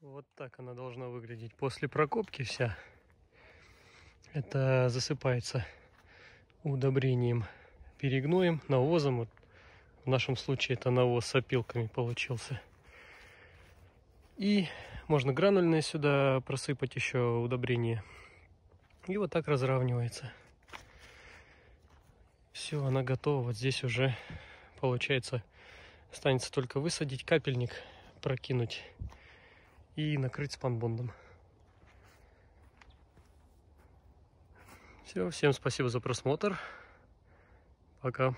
Вот так она должна выглядеть после прокопки вся. Это засыпается удобрением перегноем, навозом. Вот в нашем случае это навоз с опилками получился. И можно гранульное сюда просыпать еще удобрение. И вот так разравнивается. Все, она готова. Вот здесь уже получается останется только высадить капельник, прокинуть и накрыть спанбондом. Все, всем спасибо за просмотр. Пока.